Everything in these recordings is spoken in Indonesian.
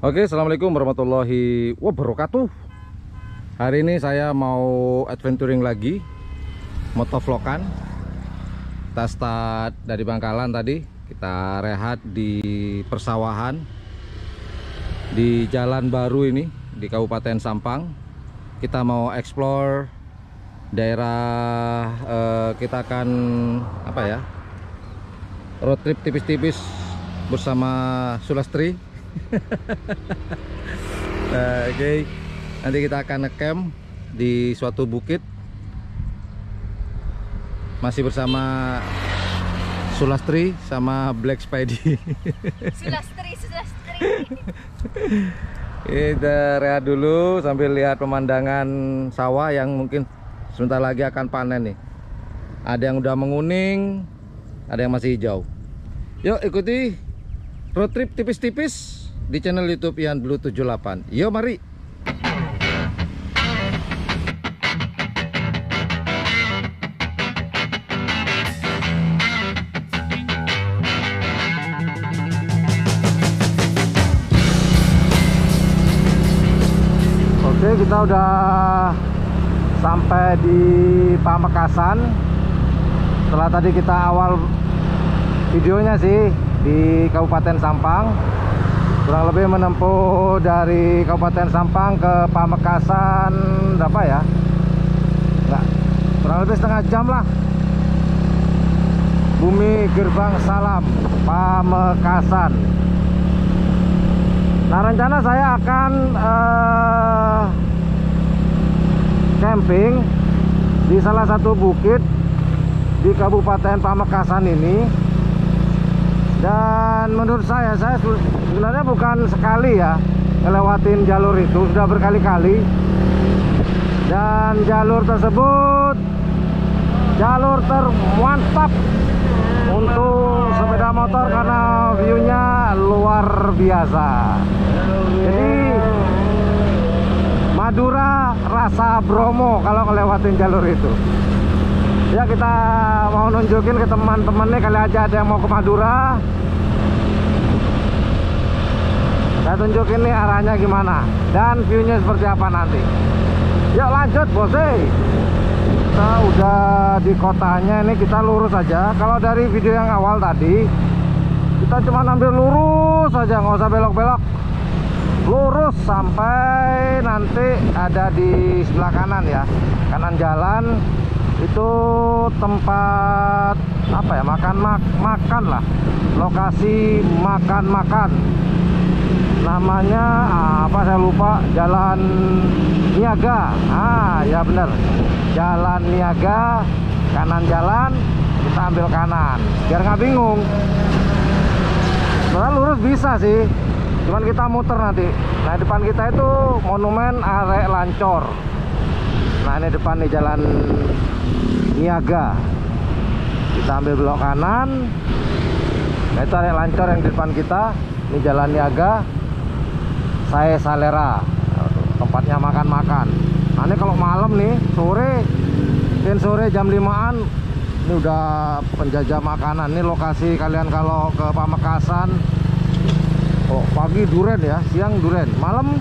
Oke, assalamualaikum warahmatullahi wabarakatuh. Hari ini saya mau adventuring lagi, motovlogan. Kita start dari Bangkalan tadi, kita rehat di persawahan di jalan baru ini di Kabupaten Sampang. Kita mau explore daerah eh, kita akan apa ya? Road trip tipis-tipis bersama Sulastri nah, oke okay. nanti kita akan ngecamp di suatu bukit. Masih bersama Sulastri sama Black Spidey. Sulastri Sulastri. Kita rehat dulu sambil lihat pemandangan sawah yang mungkin sebentar lagi akan panen nih. Ada yang udah menguning ada yang masih hijau. Yuk ikuti road trip tipis-tipis di channel YouTube Ian Blue 78. Yo mari. Oke, kita udah sampai di Pamekasan. Setelah tadi kita awal videonya sih di Kabupaten Sampang kurang lebih menempuh dari Kabupaten Sampang ke Pamekasan berapa ya? Enggak. Kurang lebih setengah jam lah. Bumi Gerbang Salam Pamekasan. Nah rencana saya akan uh, camping di salah satu bukit di Kabupaten Pamekasan ini menurut saya saya sebenarnya bukan sekali ya ngelewatin jalur itu sudah berkali-kali. Dan jalur tersebut jalur termantap untuk sepeda motor karena viewnya luar biasa. Jadi Madura rasa Bromo kalau ngelewatin jalur itu. Ya kita mau nunjukin ke teman-teman nih kali aja ada yang mau ke Madura saya tunjukin nih arahnya gimana dan viewnya seperti apa nanti. Yuk lanjut bos kita udah di kotanya ini kita lurus aja. Kalau dari video yang awal tadi kita cuma ambil lurus aja nggak usah belok-belok. Lurus sampai nanti ada di sebelah kanan ya. Kanan jalan itu tempat apa ya? Makan mak makan lah. Lokasi makan makan namanya apa saya lupa jalan niaga. Ah ya bener jalan niaga kanan jalan kita ambil kanan. Biar nggak bingung. Sebenarnya lurus bisa sih cuman kita muter nanti. Nah depan kita itu monumen arek lancor. Nah ini depan nih jalan niaga. Kita ambil belok kanan. Nah itu ada lancor yang di depan kita. Ini jalan niaga saya salera. Tempatnya makan-makan. Nah ini kalau malam nih sore mungkin sore jam 5an ini udah penjajah makanan. Ini lokasi kalian kalau ke Pamekasan. Oh pagi duren ya siang duren. Malam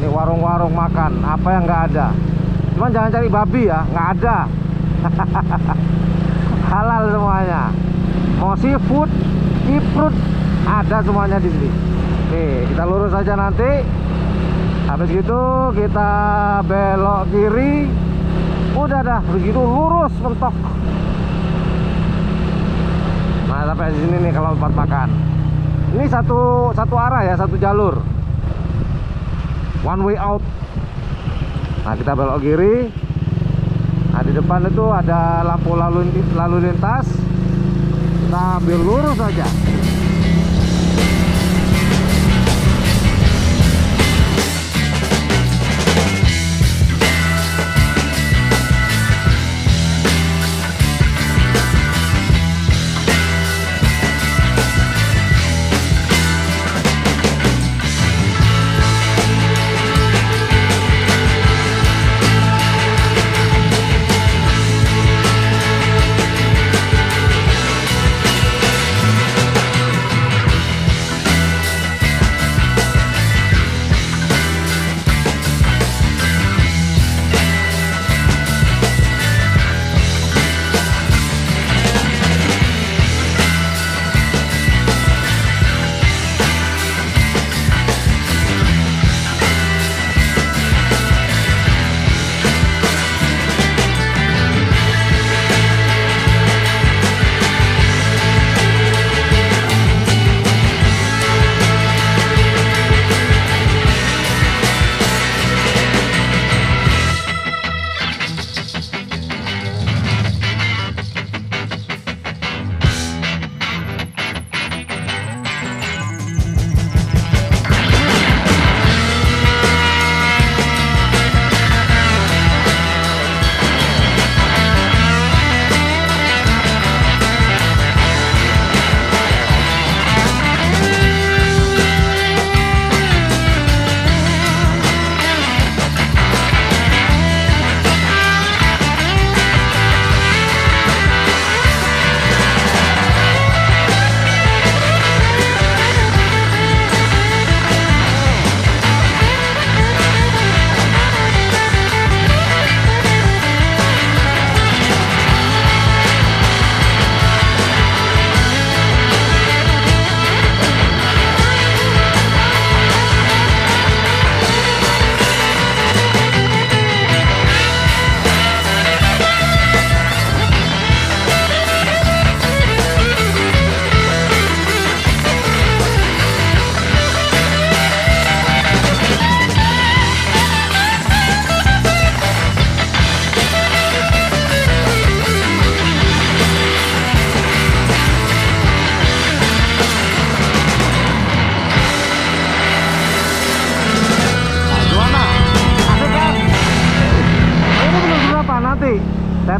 ini warung-warung makan. Apa yang nggak ada? Cuman jangan cari babi ya nggak ada. Halal semuanya. Mau seafood seafood ada semuanya di sini oke kita lurus saja nanti. Habis gitu kita belok kiri. Udah dah begitu lurus mentok. Nah sampai sini nih kalau tempat makan ini satu satu arah ya satu jalur. One way out. Nah kita belok kiri. Nah di depan itu ada lampu lalu lalu lintas. Kita ambil lurus saja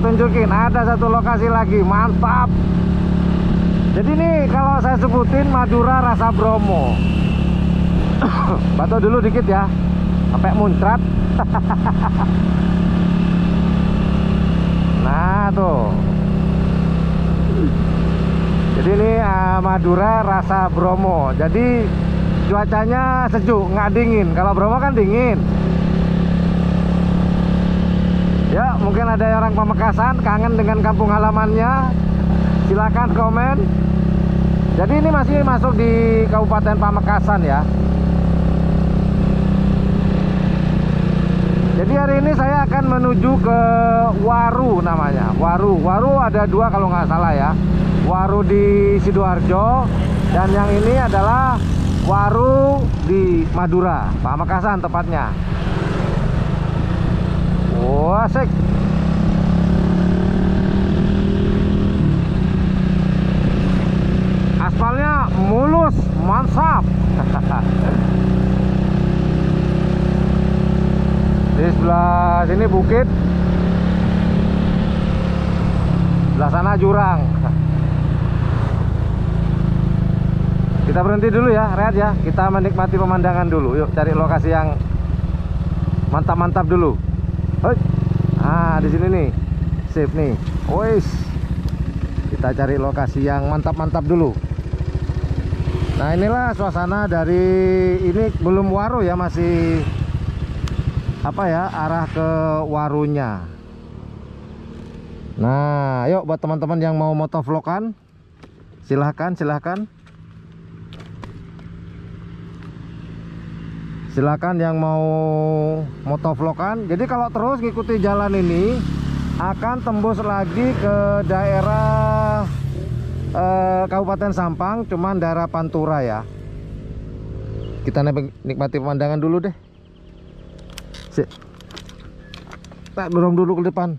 tunjukin ada satu lokasi lagi mantap. Jadi nih kalau saya sebutin Madura rasa Bromo. Batu dulu dikit ya sampai muncrat. Nah tuh. Jadi ini uh, Madura rasa Bromo. Jadi cuacanya sejuk nggak dingin. Kalau Bromo kan dingin ya mungkin ada orang Pamekasan kangen dengan kampung halamannya. Silahkan komen. Jadi ini masih masuk di Kabupaten Pamekasan ya. Jadi hari ini saya akan menuju ke Waru namanya. Waru, Waru ada dua kalau nggak salah ya. Waru di Sidoarjo Dan yang ini adalah Waru di Madura Pamekasan tepatnya Wah asik. Aspalnya mulus, mantap di sebelah sini bukit. Sebelah sana jurang. Kita berhenti dulu ya rehat ya. Kita menikmati pemandangan dulu. Yuk cari lokasi yang mantap-mantap dulu Hei. ah di sini nih. Sip nih. Wis. kita cari lokasi yang mantap-mantap dulu. Nah inilah suasana dari ini belum waro ya masih apa ya arah ke warunya. Nah yuk buat teman-teman yang mau motovlogan silahkan silahkan silahkan yang mau motovlogan jadi kalau terus ngikuti jalan ini akan tembus lagi ke daerah eh, Kabupaten Sampang cuman daerah Pantura ya kita nikmati pemandangan dulu deh Sik. Tak dorong dulu ke depan.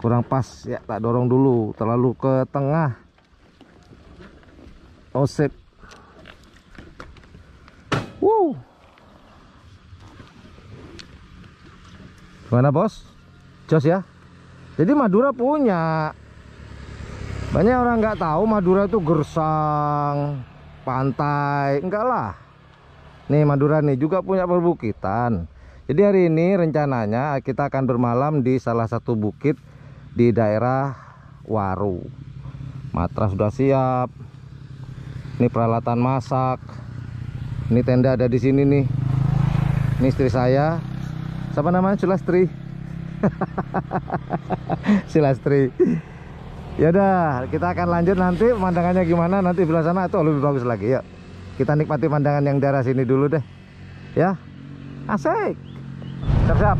Kurang pas ya, tak dorong dulu, terlalu ke tengah. Oh sip. Gimana bos? Jos ya. Jadi Madura punya. Banyak orang nggak tahu Madura itu gersang, pantai, enggak lah. Nih Madura nih juga punya perbukitan. Jadi hari ini rencananya kita akan bermalam di salah satu bukit di daerah Waru. Matras sudah siap. Ini peralatan masak. Ini tenda ada di sini nih. Ini istri saya. Siapa namanya? Sulastri. Sulastri. Ya udah, kita akan lanjut nanti pemandangannya gimana nanti di sana itu lebih bagus lagi ya kita nikmati pandangan yang daerah sini dulu deh ya asik siap-siap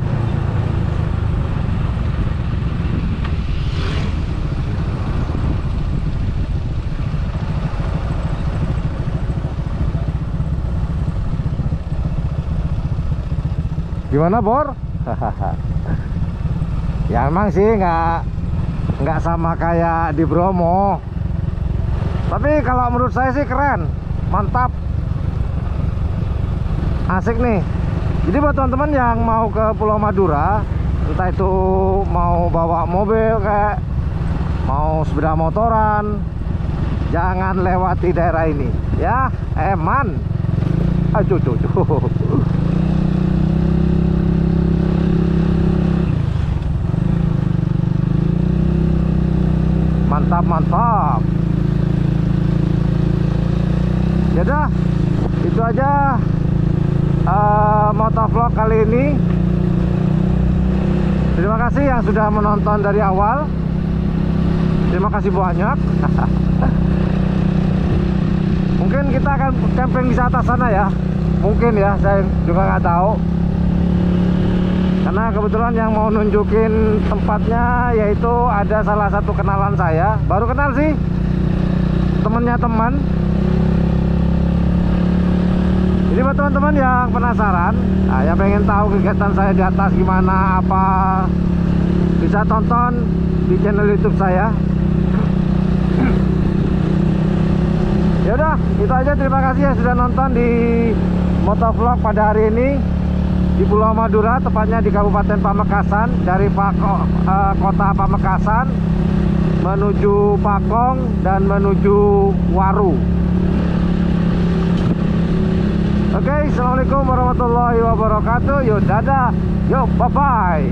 gimana Bor? Ya emang sih nggak nggak sama kayak di Bromo. Tapi kalau menurut saya sih keren. Mantap. Asik nih. Jadi buat teman-teman yang mau ke Pulau Madura entah itu mau bawa mobil kayak mau sepeda motoran jangan lewati daerah ini. Ya eman. Aduh cucu mantap mantap. Ya udah itu aja uh, motovlog kali ini. Terima kasih yang sudah menonton dari awal. Terima kasih banyak. Mungkin kita akan camping di atas sana ya. Mungkin ya saya juga nggak tahu karena kebetulan yang mau nunjukin tempatnya yaitu ada salah satu kenalan saya. Baru kenal sih temennya teman. Jadi buat teman-teman yang penasaran nah, yang pengen tahu kegiatan saya di atas gimana apa bisa tonton di channel youtube saya. Ya udah itu aja. Terima kasih ya sudah nonton di motovlog pada hari ini di Pulau Madura, tepatnya di Kabupaten Pamekasan dari Pako, eh, kota Pamekasan menuju Pakong dan menuju Waru. Oke, assalamualaikum warahmatullahi wabarakatuh. Yuk, dadah. Yuk, bye bye.